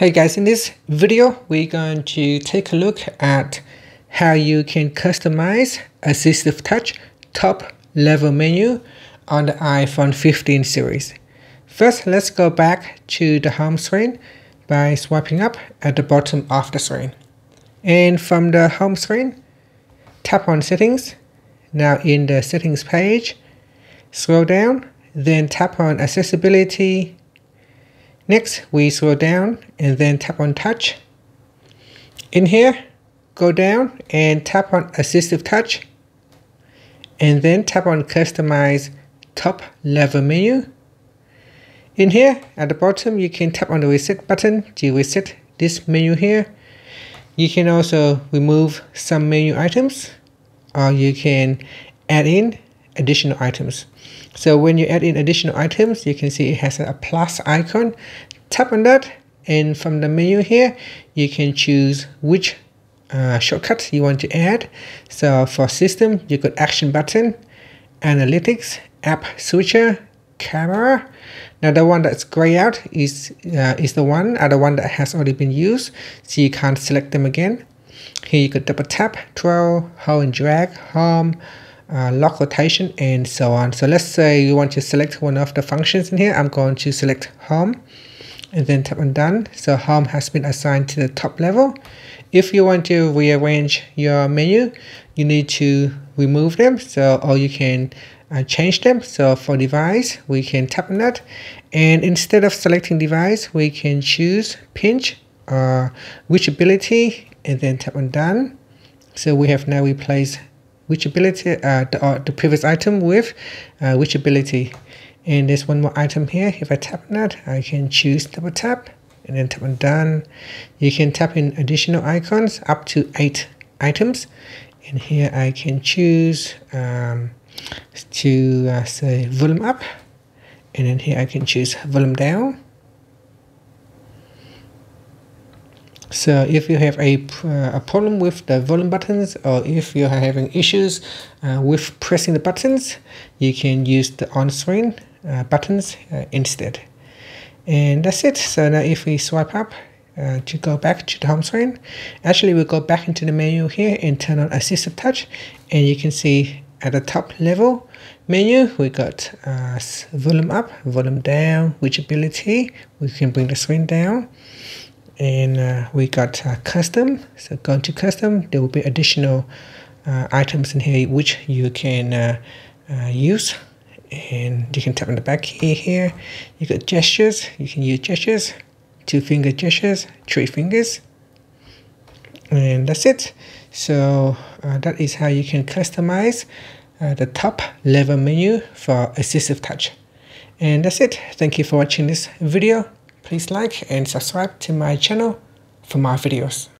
Hey guys, in this video, we're going to take a look at how you can customize Assistive Touch top level menu on the iPhone 15 series. First, let's go back to the home screen by swiping up at the bottom of the screen. And from the home screen, tap on settings. Now in the settings page, scroll down, then tap on accessibility Next, we scroll down and then tap on touch. In here, go down and tap on assistive touch and then tap on customize top level menu. In here, at the bottom, you can tap on the reset button to reset this menu here. You can also remove some menu items or you can add in additional items. So when you add in additional items, you can see it has a plus icon. Tap on that and from the menu here, you can choose which uh, shortcut you want to add. So for system, you got action button, analytics, app switcher, camera. Now the one that's gray out is uh, is the one, uh, the one that has already been used, so you can't select them again. Here you could double tap, twirl, hold and drag, home, uh, lock rotation and so on. So let's say you want to select one of the functions in here. I'm going to select home and then tap on done. So home has been assigned to the top level. If you want to rearrange your menu, you need to remove them. So or you can uh, change them. So for device, we can tap on that. And instead of selecting device, we can choose pinch or reachability and then tap on done. So we have now replaced reachability, uh, the, uh, the previous item with uh, ability? And there's one more item here. If I tap on that, I can choose double tap and then tap on done. You can tap in additional icons up to eight items. And here I can choose um, to uh, say volume up. And then here I can choose volume down. So if you have a, uh, a problem with the volume buttons or if you are having issues uh, with pressing the buttons, you can use the on-screen uh, buttons uh, instead. And that's it. So now if we swipe up uh, to go back to the home screen, actually we'll go back into the menu here and turn on Assistive Touch and you can see at the top level menu we got uh, volume up, volume down, reachability, we can bring the screen down and uh, we got uh, custom. So going to custom there will be additional uh, items in here which you can uh, uh, use. And you can tap on the back here here. You got gestures. You can use gestures. Two finger gestures. Three fingers. And that's it. So uh, that is how you can customize the top level menu for assistive touch. And that's it. Thank you for watching this video Please like and subscribe to my channel for more videos.